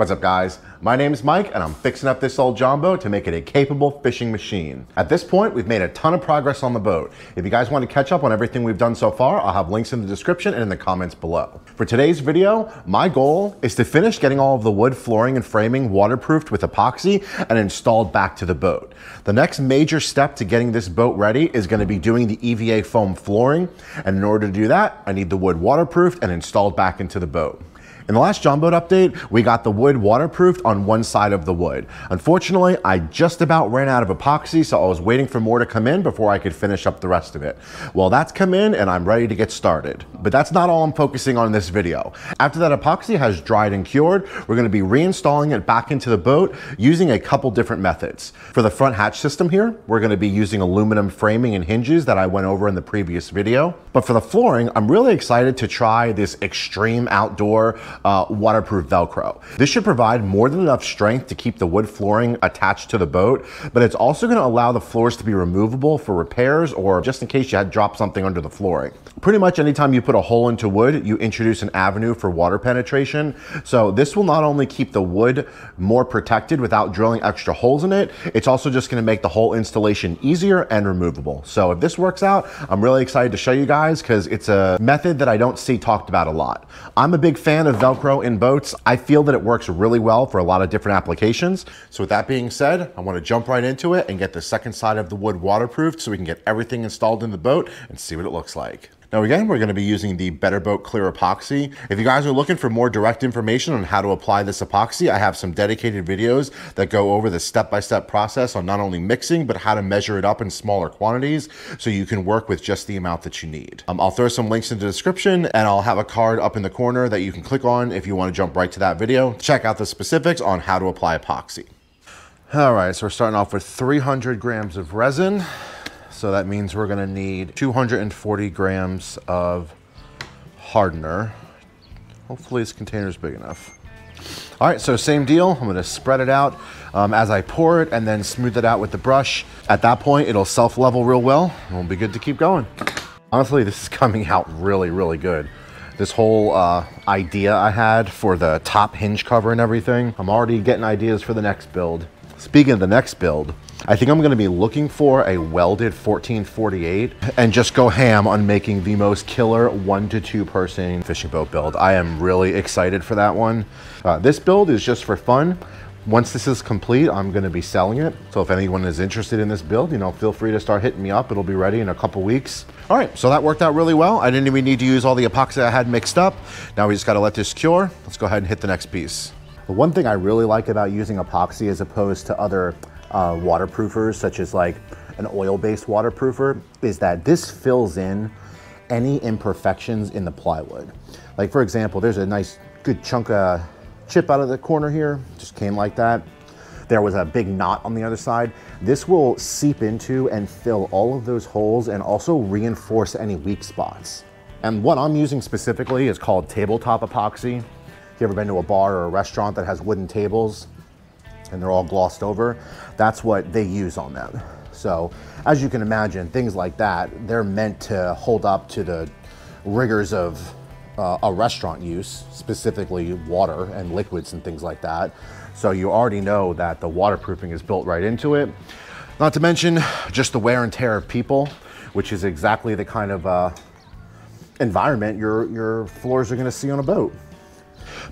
What's up guys? My name is Mike and I'm fixing up this old boat to make it a capable fishing machine. At this point, we've made a ton of progress on the boat. If you guys want to catch up on everything we've done so far, I'll have links in the description and in the comments below. For today's video, my goal is to finish getting all of the wood flooring and framing waterproofed with epoxy and installed back to the boat. The next major step to getting this boat ready is going to be doing the EVA foam flooring. And in order to do that, I need the wood waterproofed and installed back into the boat. In the last Jon Boat update, we got the wood waterproofed on one side of the wood. Unfortunately, I just about ran out of epoxy, so I was waiting for more to come in before I could finish up the rest of it. Well, that's come in and I'm ready to get started. But that's not all I'm focusing on in this video. After that epoxy has dried and cured, we're gonna be reinstalling it back into the boat using a couple different methods. For the front hatch system here, we're gonna be using aluminum framing and hinges that I went over in the previous video. But for the flooring, I'm really excited to try this extreme outdoor uh, waterproof Velcro. This should provide more than enough strength to keep the wood flooring attached to the boat, but it's also gonna allow the floors to be removable for repairs or just in case you had dropped something under the flooring. Pretty much anytime you put a hole into wood, you introduce an avenue for water penetration. So this will not only keep the wood more protected without drilling extra holes in it, it's also just gonna make the whole installation easier and removable. So if this works out, I'm really excited to show you guys because it's a method that I don't see talked about a lot. I'm a big fan of Velcro in boats. I feel that it works really well for a lot of different applications. So with that being said, I wanna jump right into it and get the second side of the wood waterproofed so we can get everything installed in the boat and see what it looks like. Now again, we're gonna be using the Better Boat Clear Epoxy. If you guys are looking for more direct information on how to apply this epoxy, I have some dedicated videos that go over the step-by-step -step process on not only mixing, but how to measure it up in smaller quantities so you can work with just the amount that you need. Um, I'll throw some links in the description and I'll have a card up in the corner that you can click on if you wanna jump right to that video. Check out the specifics on how to apply epoxy. All right, so we're starting off with 300 grams of resin. So that means we're gonna need 240 grams of hardener. Hopefully this container is big enough. All right, so same deal. I'm gonna spread it out um, as I pour it and then smooth it out with the brush. At that point, it'll self-level real well and we'll be good to keep going. Honestly, this is coming out really, really good. This whole uh, idea I had for the top hinge cover and everything, I'm already getting ideas for the next build. Speaking of the next build, I think I'm gonna be looking for a welded 1448 and just go ham on making the most killer one to two person fishing boat build. I am really excited for that one. Uh, this build is just for fun. Once this is complete, I'm gonna be selling it. So if anyone is interested in this build, you know, feel free to start hitting me up. It'll be ready in a couple weeks. All right, so that worked out really well. I didn't even need to use all the epoxy I had mixed up. Now we just gotta let this cure. Let's go ahead and hit the next piece. The one thing I really like about using epoxy as opposed to other uh, waterproofers, such as like an oil-based waterproofer, is that this fills in any imperfections in the plywood. Like for example, there's a nice good chunk of chip out of the corner here, just came like that. There was a big knot on the other side. This will seep into and fill all of those holes and also reinforce any weak spots. And what I'm using specifically is called tabletop epoxy. If you ever been to a bar or a restaurant that has wooden tables, and they're all glossed over, that's what they use on them. So as you can imagine, things like that, they're meant to hold up to the rigors of uh, a restaurant use, specifically water and liquids and things like that. So you already know that the waterproofing is built right into it. Not to mention just the wear and tear of people, which is exactly the kind of uh, environment your, your floors are gonna see on a boat.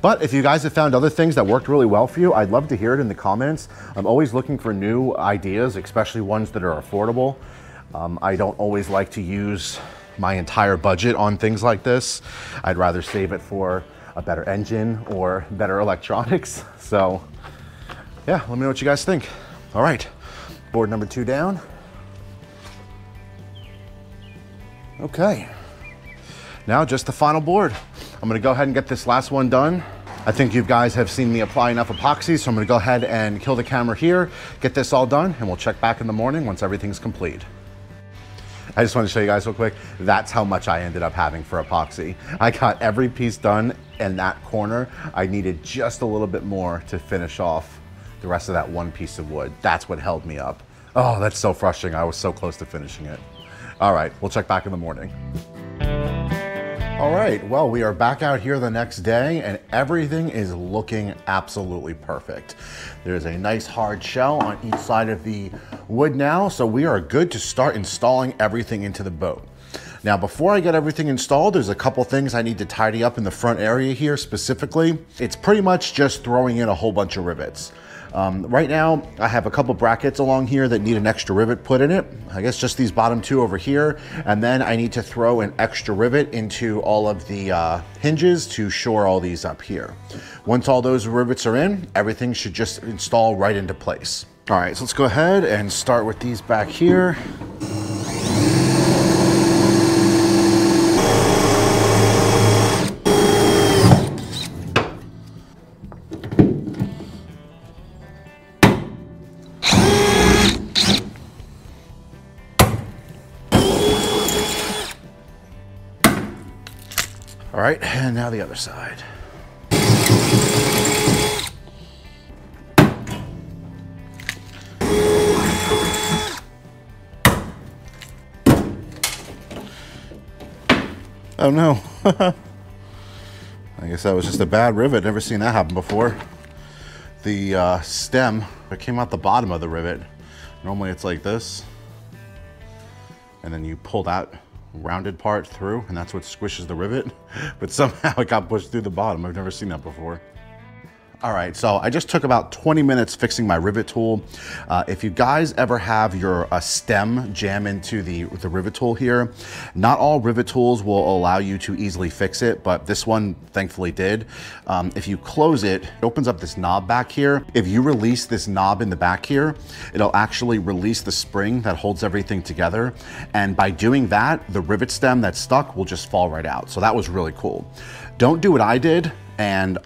But if you guys have found other things that worked really well for you, I'd love to hear it in the comments. I'm always looking for new ideas, especially ones that are affordable. Um, I don't always like to use my entire budget on things like this. I'd rather save it for a better engine or better electronics. So yeah, let me know what you guys think. All right, board number two down. Okay, now just the final board. I'm gonna go ahead and get this last one done. I think you guys have seen me apply enough epoxy, so I'm gonna go ahead and kill the camera here, get this all done, and we'll check back in the morning once everything's complete. I just want to show you guys real quick. That's how much I ended up having for epoxy. I got every piece done in that corner. I needed just a little bit more to finish off the rest of that one piece of wood. That's what held me up. Oh, that's so frustrating. I was so close to finishing it. All right, we'll check back in the morning. All right, well, we are back out here the next day and everything is looking absolutely perfect. There's a nice hard shell on each side of the wood now, so we are good to start installing everything into the boat. Now, before I get everything installed, there's a couple things I need to tidy up in the front area here specifically. It's pretty much just throwing in a whole bunch of rivets. Um, right now, I have a couple brackets along here that need an extra rivet put in it. I guess just these bottom two over here. And then I need to throw an extra rivet into all of the uh, hinges to shore all these up here. Once all those rivets are in, everything should just install right into place. All right, so let's go ahead and start with these back here. Right, and now the other side. Oh no. I guess that was just a bad rivet. Never seen that happen before. The uh, stem, it came out the bottom of the rivet. Normally it's like this. And then you pull that rounded part through and that's what squishes the rivet. But somehow it got pushed through the bottom. I've never seen that before. All right, so I just took about 20 minutes fixing my rivet tool. Uh, if you guys ever have your uh, stem jam into the, the rivet tool here, not all rivet tools will allow you to easily fix it, but this one thankfully did. Um, if you close it, it opens up this knob back here. If you release this knob in the back here, it'll actually release the spring that holds everything together. And by doing that, the rivet stem that's stuck will just fall right out. So that was really cool. Don't do what I did and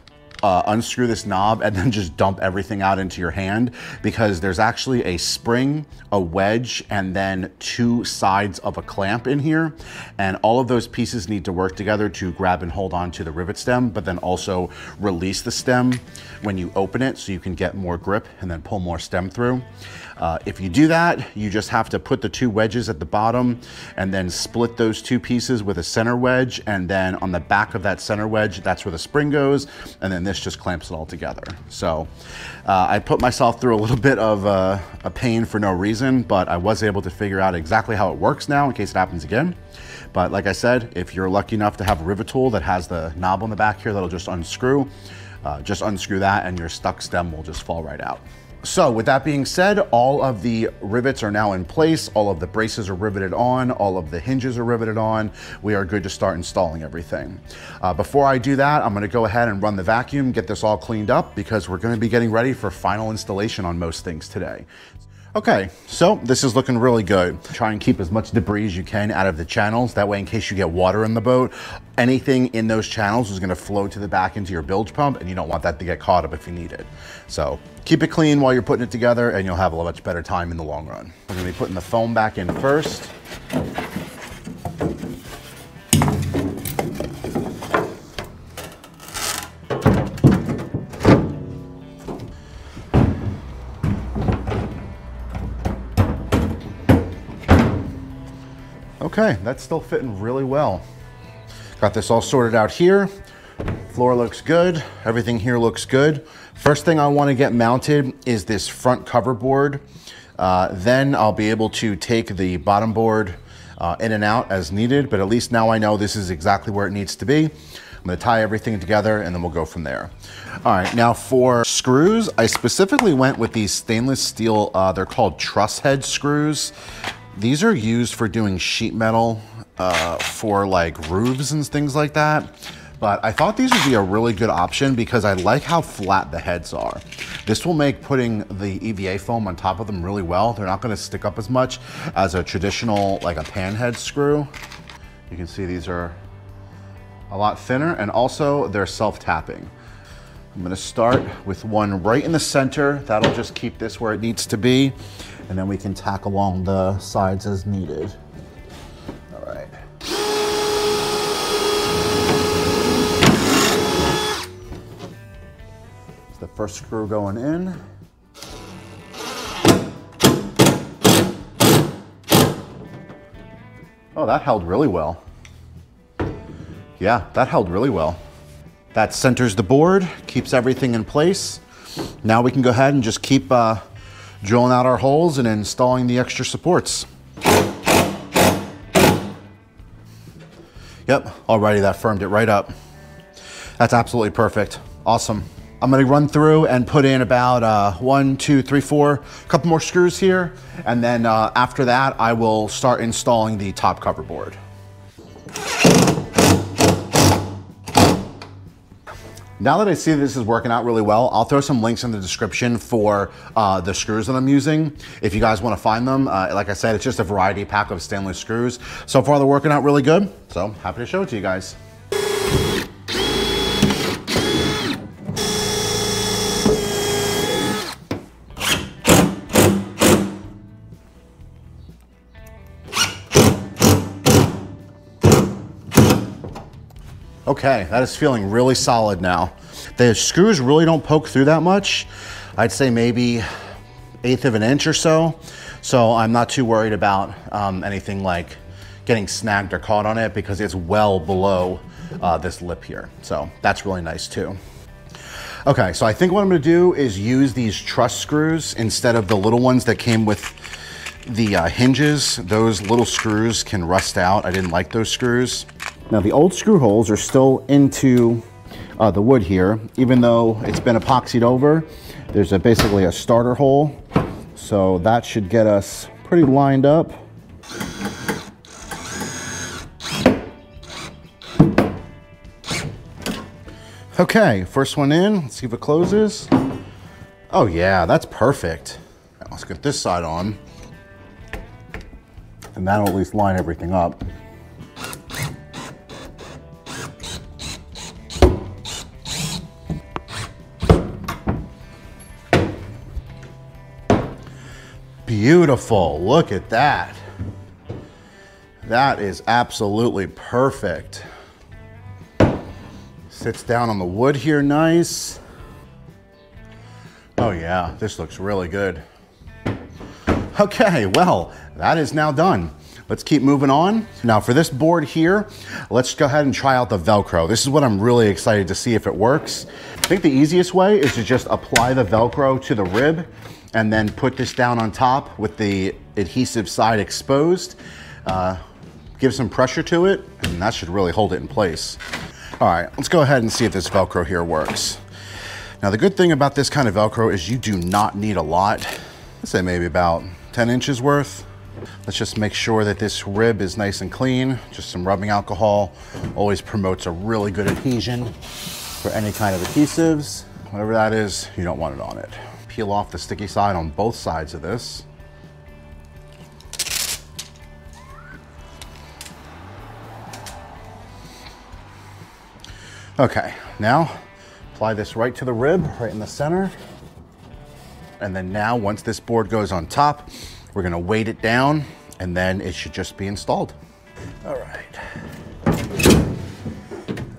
uh, unscrew this knob and then just dump everything out into your hand because there's actually a spring, a wedge, and then two sides of a clamp in here. And all of those pieces need to work together to grab and hold on to the rivet stem, but then also release the stem when you open it so you can get more grip and then pull more stem through. Uh, if you do that, you just have to put the two wedges at the bottom and then split those two pieces with a center wedge. And then on the back of that center wedge, that's where the spring goes. And then this just clamps it all together. So uh, I put myself through a little bit of uh, a pain for no reason, but I was able to figure out exactly how it works now in case it happens again. But like I said, if you're lucky enough to have a rivet tool that has the knob on the back here that'll just unscrew, uh, just unscrew that and your stuck stem will just fall right out. So with that being said, all of the rivets are now in place. All of the braces are riveted on. All of the hinges are riveted on. We are good to start installing everything. Uh, before I do that, I'm gonna go ahead and run the vacuum, get this all cleaned up because we're gonna be getting ready for final installation on most things today. Okay, so this is looking really good. Try and keep as much debris as you can out of the channels. That way, in case you get water in the boat, anything in those channels is gonna flow to the back into your bilge pump and you don't want that to get caught up if you need it. So keep it clean while you're putting it together and you'll have a much better time in the long run. We're gonna be putting the foam back in first. Okay, that's still fitting really well. Got this all sorted out here. Floor looks good. Everything here looks good. First thing I want to get mounted is this front cover board. Uh, then I'll be able to take the bottom board uh, in and out as needed, but at least now I know this is exactly where it needs to be. I'm gonna tie everything together and then we'll go from there. All right, now for screws, I specifically went with these stainless steel, uh, they're called truss head screws. These are used for doing sheet metal uh, for like roofs and things like that. But I thought these would be a really good option because I like how flat the heads are. This will make putting the EVA foam on top of them really well. They're not gonna stick up as much as a traditional, like a pan head screw. You can see these are a lot thinner and also they're self-tapping. I'm gonna start with one right in the center. That'll just keep this where it needs to be and then we can tack along the sides as needed. All right. the first screw going in. Oh, that held really well. Yeah, that held really well. That centers the board, keeps everything in place. Now we can go ahead and just keep uh, drilling out our holes and installing the extra supports. Yep, already that firmed it right up. That's absolutely perfect. Awesome. I'm gonna run through and put in about uh, one, two, three, four, a couple more screws here. And then uh, after that, I will start installing the top cover board. Now that I see this is working out really well, I'll throw some links in the description for uh, the screws that I'm using. If you guys wanna find them, uh, like I said, it's just a variety pack of stainless screws. So far they're working out really good, so happy to show it to you guys. Okay, that is feeling really solid now. The screws really don't poke through that much. I'd say maybe eighth of an inch or so. So I'm not too worried about um, anything like getting snagged or caught on it because it's well below uh, this lip here. So that's really nice too. Okay, so I think what I'm gonna do is use these truss screws instead of the little ones that came with the uh, hinges. Those little screws can rust out. I didn't like those screws. Now the old screw holes are still into uh, the wood here, even though it's been epoxied over. There's a, basically a starter hole. So that should get us pretty lined up. Okay, first one in, let's see if it closes. Oh yeah, that's perfect. Let's get this side on. And that'll at least line everything up. Beautiful, look at that. That is absolutely perfect. Sits down on the wood here nice. Oh yeah, this looks really good. Okay, well, that is now done. Let's keep moving on. Now for this board here, let's go ahead and try out the Velcro. This is what I'm really excited to see if it works. I think the easiest way is to just apply the Velcro to the rib and then put this down on top with the adhesive side exposed. Uh, give some pressure to it, and that should really hold it in place. All right, let's go ahead and see if this Velcro here works. Now, the good thing about this kind of Velcro is you do not need a lot. Let's say maybe about 10 inches worth. Let's just make sure that this rib is nice and clean. Just some rubbing alcohol always promotes a really good adhesion for any kind of adhesives. Whatever that is, you don't want it on it peel off the sticky side on both sides of this. Okay, now apply this right to the rib, right in the center. And then now, once this board goes on top, we're gonna weight it down and then it should just be installed. All right.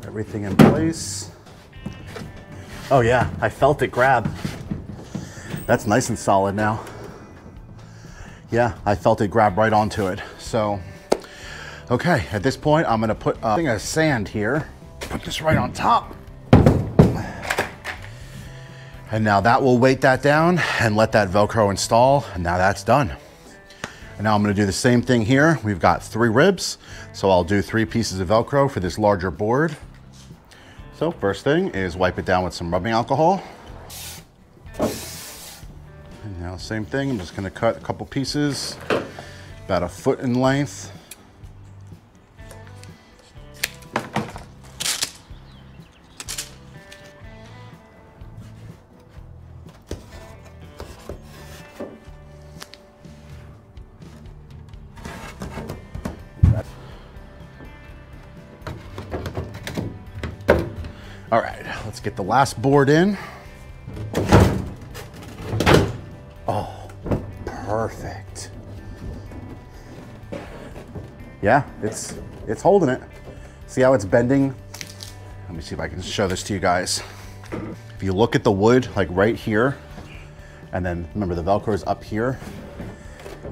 Everything in place. Oh yeah, I felt it grab. That's nice and solid now. Yeah, I felt it grab right onto it. So, okay, at this point, I'm gonna put a thing of sand here, put this right on top. And now that will weight that down and let that Velcro install, and now that's done. And now I'm gonna do the same thing here. We've got three ribs, so I'll do three pieces of Velcro for this larger board. So first thing is wipe it down with some rubbing alcohol. Now same thing, I'm just gonna cut a couple pieces, about a foot in length. All right, let's get the last board in. Perfect. Yeah, it's it's holding it. See how it's bending? Let me see if I can show this to you guys. If you look at the wood, like right here, and then remember the Velcro is up here,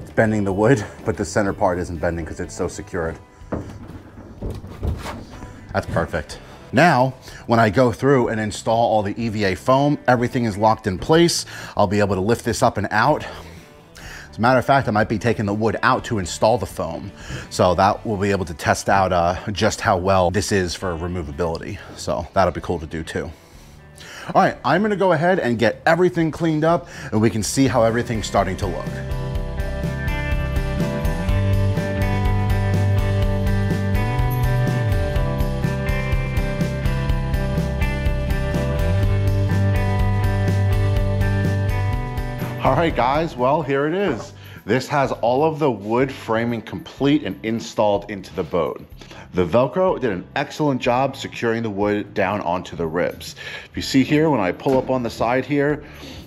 it's bending the wood, but the center part isn't bending because it's so secured. That's perfect. Now, when I go through and install all the EVA foam, everything is locked in place. I'll be able to lift this up and out. As a matter of fact, I might be taking the wood out to install the foam. So that will be able to test out uh, just how well this is for removability. So that'll be cool to do too. All right, I'm gonna go ahead and get everything cleaned up and we can see how everything's starting to look. Right, guys, well, here it is. This has all of the wood framing complete and installed into the boat. The Velcro did an excellent job securing the wood down onto the ribs. If you see here, when I pull up on the side here,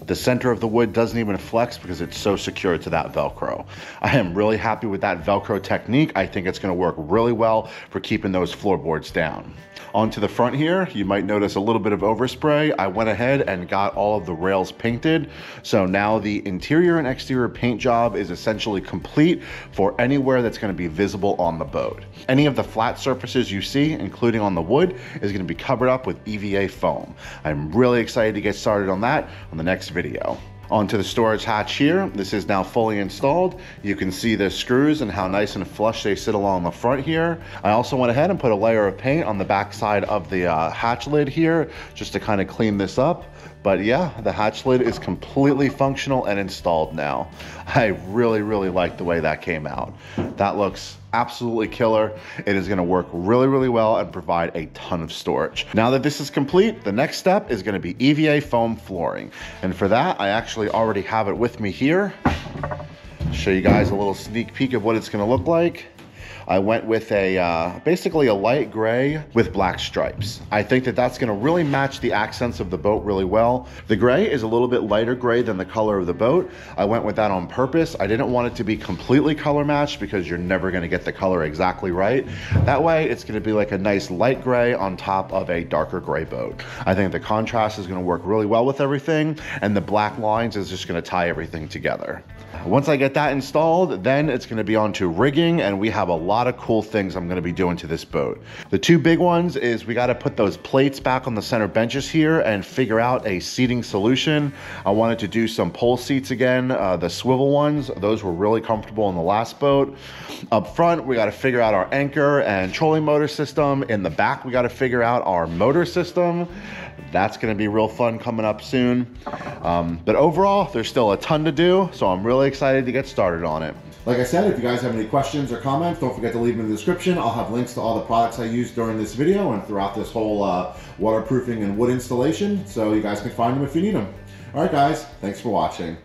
the center of the wood doesn't even flex because it's so secure to that Velcro. I am really happy with that Velcro technique. I think it's gonna work really well for keeping those floorboards down. Onto the front here, you might notice a little bit of overspray. I went ahead and got all of the rails painted. So now the interior and exterior paint job is essentially complete for anywhere that's gonna be visible on the boat. Any of the flat surfaces you see, including on the wood, is gonna be covered up with EVA foam. I'm really excited to get started on that on the next video. Onto the storage hatch here. This is now fully installed. You can see the screws and how nice and flush they sit along the front here. I also went ahead and put a layer of paint on the back side of the uh, hatch lid here just to kind of clean this up. But yeah, the hatch lid is completely functional and installed now. I really, really like the way that came out. That looks absolutely killer. It is gonna work really, really well and provide a ton of storage. Now that this is complete, the next step is gonna be EVA foam flooring. And for that, I actually already have it with me here. Show you guys a little sneak peek of what it's gonna look like. I went with a uh, basically a light gray with black stripes. I think that that's gonna really match the accents of the boat really well. The gray is a little bit lighter gray than the color of the boat. I went with that on purpose. I didn't want it to be completely color matched because you're never gonna get the color exactly right. That way it's gonna be like a nice light gray on top of a darker gray boat. I think the contrast is gonna work really well with everything and the black lines is just gonna tie everything together. Once I get that installed, then it's gonna be on to rigging and we have a lot of cool things I'm gonna be doing to this boat. The two big ones is we gotta put those plates back on the center benches here and figure out a seating solution. I wanted to do some pole seats again, uh, the swivel ones. Those were really comfortable in the last boat. Up front, we gotta figure out our anchor and trolling motor system. In the back, we gotta figure out our motor system. That's gonna be real fun coming up soon. Um, but overall, there's still a ton to do, so I'm really excited to get started on it. Like I said, if you guys have any questions or comments, don't forget to leave them in the description. I'll have links to all the products I used during this video and throughout this whole uh, waterproofing and wood installation, so you guys can find them if you need them. All right, guys, thanks for watching.